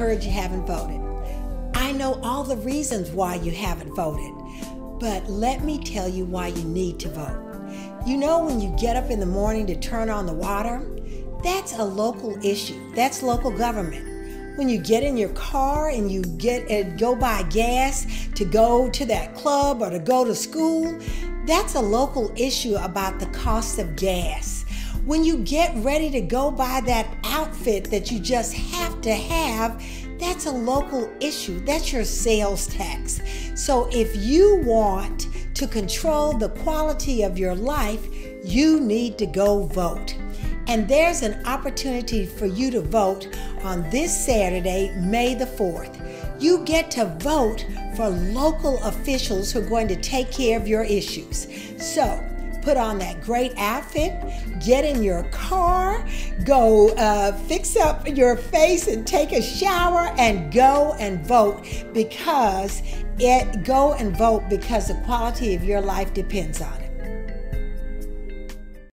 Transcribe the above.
heard you haven't voted. I know all the reasons why you haven't voted, but let me tell you why you need to vote. You know, when you get up in the morning to turn on the water, that's a local issue. That's local government. When you get in your car and you get and go buy gas to go to that club or to go to school, that's a local issue about the cost of gas. When you get ready to go buy that outfit that you just have to have, that's a local issue. That's your sales tax. So if you want to control the quality of your life, you need to go vote. And there's an opportunity for you to vote on this Saturday, May the 4th. You get to vote for local officials who are going to take care of your issues. So, put on that great outfit, get in your car, go uh, fix up your face and take a shower, and go and vote because it go and vote because the quality of your life depends on it.